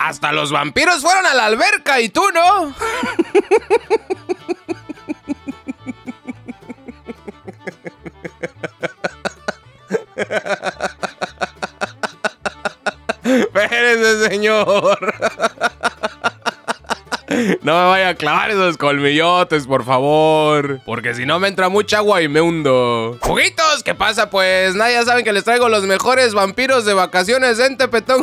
Hasta los vampiros fueron a la alberca y tú no. Espérese, señor. No me vaya a clavar esos colmillotes, por favor. Porque si no me entra mucha agua y me hundo. ¡Juguitos! ¿Qué pasa? Pues nada, ya saben que les traigo los mejores vampiros de vacaciones en Tepetón.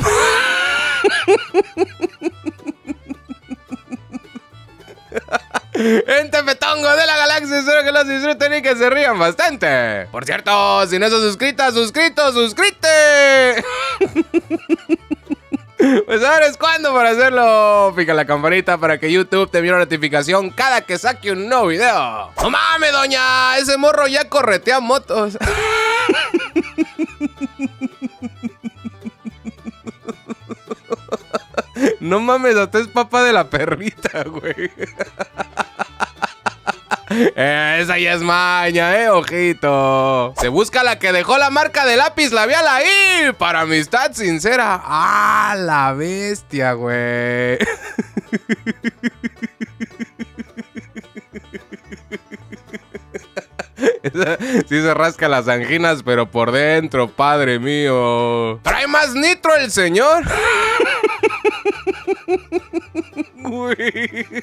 En Tepetongo de la Galaxia, espero que los disfruten y que se rían bastante. Por cierto, si no estás suscrita, suscrito, suscrite. Pues ahora es cuando para hacerlo. Pica la campanita para que YouTube te envíe una notificación cada que saque un nuevo video. ¡No mames, doña! Ese morro ya corretea motos. No mames, hasta es papá de la perrita, güey. Eh, esa ya es maña, eh, ojito. Se busca la que dejó la marca de lápiz labial ahí. Para amistad sincera. Ah, la bestia, güey. Sí se rasca las anginas, pero por dentro, padre mío. ¿Trae más nitro el señor? Güey.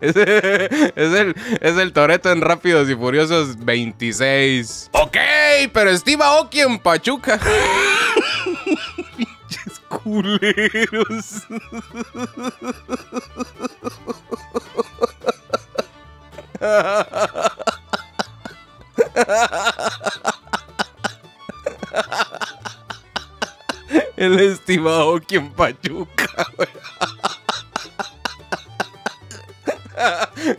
Es, es el, es el Toreto en Rápidos y Furiosos 26. Ok, pero Steve Aoki en Pachuca. Pinches culeros. Steve Aoki en Pachuca, güey.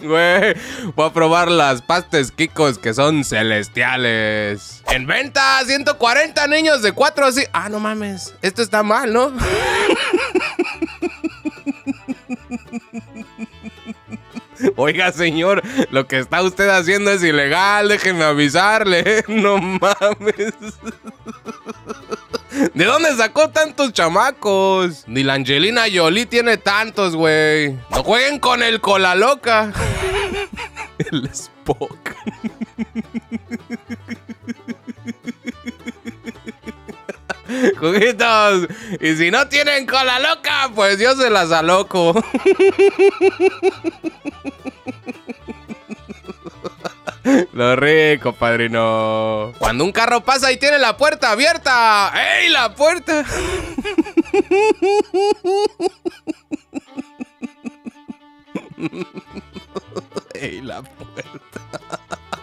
Güey, voy a probar las pastes Kikos que son celestiales. En venta, 140 niños de 4 así. Ah, no mames. Esto está mal, ¿no? Oiga, señor, lo que está usted haciendo es ilegal, déjenme avisarle. No mames. ¿De dónde sacó tantos chamacos? Ni la Angelina Jolie tiene tantos, güey. No jueguen con el cola loca. El Spock. Juguitos. Y si no tienen cola loca, pues yo se las aloco. Lo rico, padrino. Cuando un carro pasa y tiene la puerta abierta. ¡Ey, la puerta! ¡Ey, la puerta!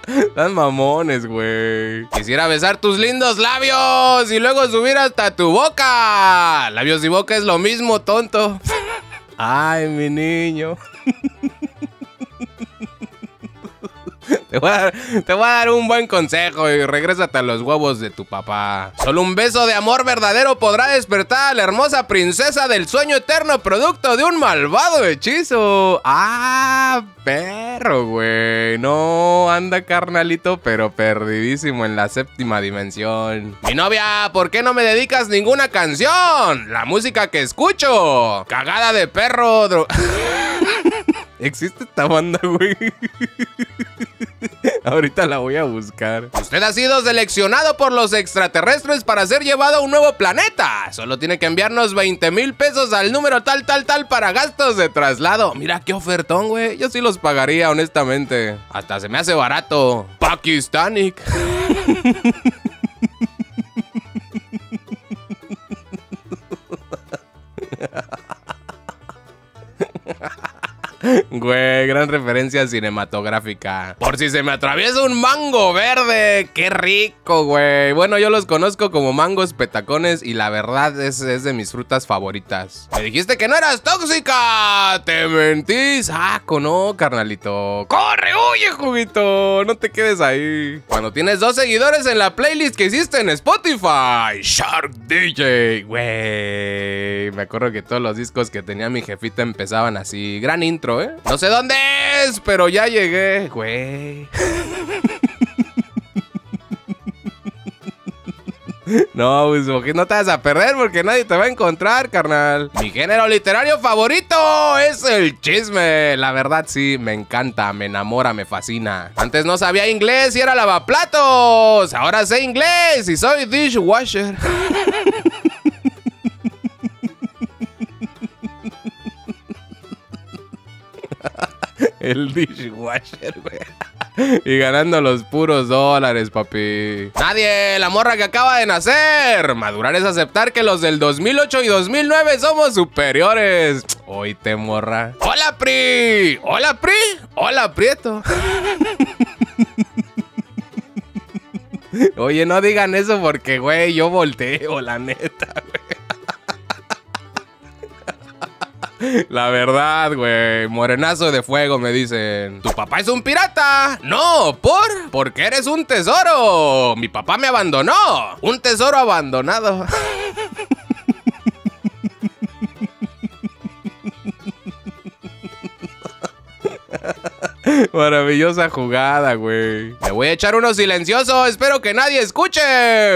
Están mamones, güey. Quisiera besar tus lindos labios y luego subir hasta tu boca. Labios y boca es lo mismo, tonto. Ay, mi niño. Te voy, a dar, te dar un buen consejo y regrésate a los huevos de tu papá. Solo un beso de amor verdadero podrá despertar a la hermosa princesa del sueño eterno producto de un malvado hechizo. Ah, perro, güey. No, anda carnalito, pero perdidísimo en la séptima dimensión. Mi novia, ¿por qué no me dedicas ninguna canción? La música que escucho. Cagada de perro. ¿Existe esta banda, güey? Ahorita la voy a buscar. Usted ha sido seleccionado por los extraterrestres para ser llevado a un nuevo planeta. Solo tiene que enviarnos 20 mil pesos al número tal, tal, tal para gastos de traslado. Mira qué ofertón, güey. Yo sí los pagaría, honestamente. Hasta se me hace barato. Pakistanic. Güey, gran referencia cinematográfica. Por si se me atraviesa un mango verde. Qué rico, güey. Bueno, yo los conozco como mangos petacones y la verdad es, es de mis frutas favoritas. Me dijiste que no eras tóxica. Te mentís. Ah, no, carnalito. ¡Corre, huye, juguito! No te quedes ahí. Cuando tienes dos seguidores en la playlist que hiciste en Spotify. Shark DJ. Güey. Me acuerdo que todos los discos que tenía mi jefita empezaban así. Gran intro. ¿Eh? No sé dónde es, pero ya llegué, güey. No, pues no te vas a perder porque nadie te va a encontrar, carnal. Mi género literario favorito es el chisme. La verdad, sí, me encanta, me enamora, me fascina. Antes no sabía inglés y era lavaplatos. Ahora sé inglés y soy dishwasher. el dishwasher, güey. y ganando los puros dólares, papi. Nadie, la morra que acaba de nacer. Madurar es aceptar que los del 2008 y 2009 somos superiores. Hoy te morra. Hola, Pri. Hola, Pri. Hola, Prieto. Oye, no digan eso porque, güey, yo volteo, la neta, La verdad, güey. Morenazo de fuego, me dicen. ¿Tu papá es un pirata? No, ¿por? Porque eres un tesoro. Mi papá me abandonó. Un tesoro abandonado. Maravillosa jugada, güey. Me voy a echar uno silencioso. Espero que nadie escuche.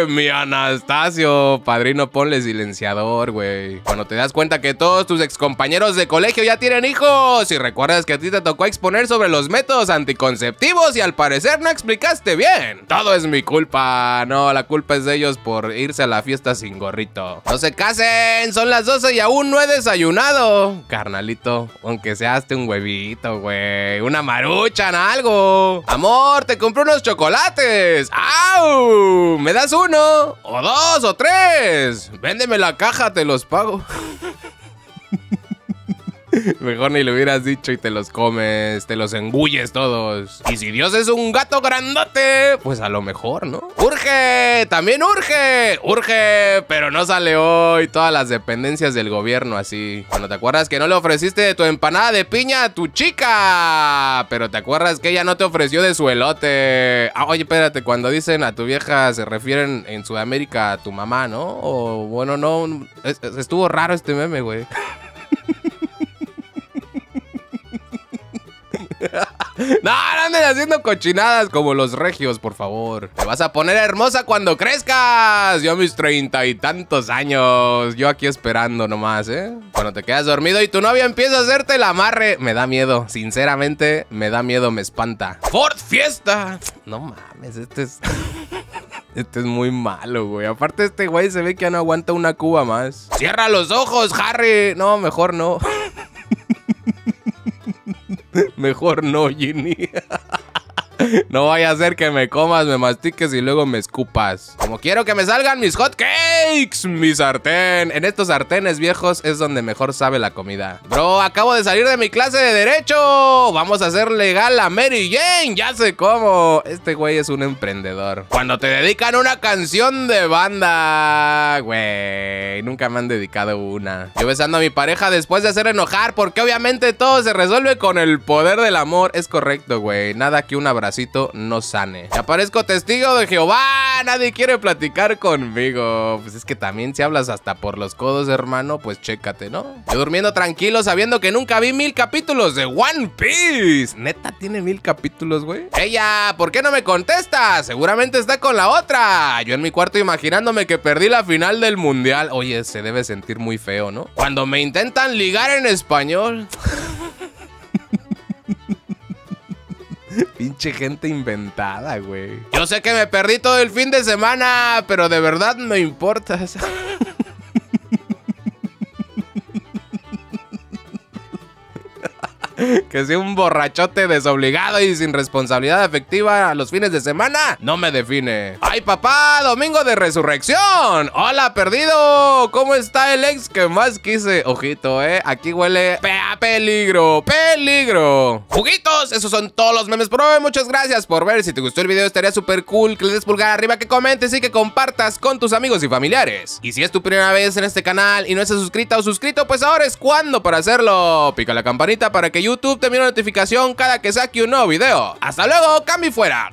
Mi Anastasio. Padrino, ponle silenciador, güey. Cuando te das cuenta que todos tus excompañeros de colegio ya tienen hijos. Y recuerdas que a ti te tocó exponer sobre los métodos anticonceptivos y al parecer no explicaste bien. Todo es mi culpa. No, la culpa es de ellos por irse a la fiesta sin gorrito. No se casen. Son las 12 y aún no he desayunado. Carnalito, aunque seaste un huevito, güey. Una maruchan, algo. Amor, te compré unos chocolates. ¡Au! ¿Me das uno? ¿O dos? ¿O tres? Véndeme la caja, te los pago. Mejor ni le hubieras dicho y te los comes, te los engulles todos. Y si Dios es un gato grandote, pues a lo mejor, ¿no? ¡Urge! ¡También urge! ¡Urge! Pero no sale hoy todas las dependencias del gobierno así. Cuando te acuerdas que no le ofreciste tu empanada de piña a tu chica, pero te acuerdas que ella no te ofreció de su elote. Ah, oye, espérate, cuando dicen a tu vieja se refieren en Sudamérica a tu mamá, ¿no? O bueno, no, estuvo raro este meme, güey. No, no andes haciendo cochinadas como los regios, por favor. Te vas a poner hermosa cuando crezcas. Yo mis treinta y tantos años. Yo aquí esperando nomás, ¿eh? Cuando te quedas dormido y tu novia empieza a hacerte el amarre. Me da miedo. Sinceramente, me da miedo, me espanta. ¡Ford Fiesta! No mames, este es... Este es muy malo, güey. Aparte, este güey se ve que ya no aguanta una cuba más. ¡Cierra los ojos, Harry! No, mejor no. Mejor no, Ginny. No vaya a ser que me comas, me mastiques y luego me escupas. Como quiero que me salgan mis hot cakes, mi sartén. En estos sartenes viejos es donde mejor sabe la comida. Bro, acabo de salir de mi clase de derecho. Vamos a hacer legal a Mary Jane. Ya sé cómo. Este güey es un emprendedor. Cuando te dedican una canción de banda, güey. Nunca me han dedicado una. Yo besando a mi pareja después de hacer enojar, porque obviamente todo se resuelve con el poder del amor. Es correcto, güey. Nada que un no sane. Y aparezco testigo de Jehová, nadie quiere platicar conmigo. Pues es que también si hablas hasta por los codos, hermano, pues chécate, ¿no? Yo durmiendo tranquilo sabiendo que nunca vi mil capítulos de One Piece. Neta, tiene mil capítulos, güey. Ella, ¿por qué no me contesta? Seguramente está con la otra. Yo en mi cuarto imaginándome que perdí la final del mundial. Oye, se debe sentir muy feo, ¿no? Cuando me intentan ligar en español. Pinche gente inventada, güey. Yo sé que me perdí todo el fin de semana, pero de verdad me importas. que sea un borrachote desobligado y sin responsabilidad afectiva a los fines de semana, no me define. ¡Ay, papá! ¡Domingo de resurrección! ¡Hola, perdido! ¿Cómo está el ex que más quise? Ojito, ¿eh? Aquí huele a peligro, peligro. Juguitos, esos son todos los memes por hoy. Muchas gracias por ver. Si te gustó el video, estaría súper cool que le des pulgar arriba, que comentes y que compartas con tus amigos y familiares. Y si es tu primera vez en este canal y no estás suscrita o suscrito, pues ahora es cuando para hacerlo. Pica la campanita para que YouTube te envíe una notificación cada que saque un nuevo video. ¡Hasta luego! ¡Cambio fuera!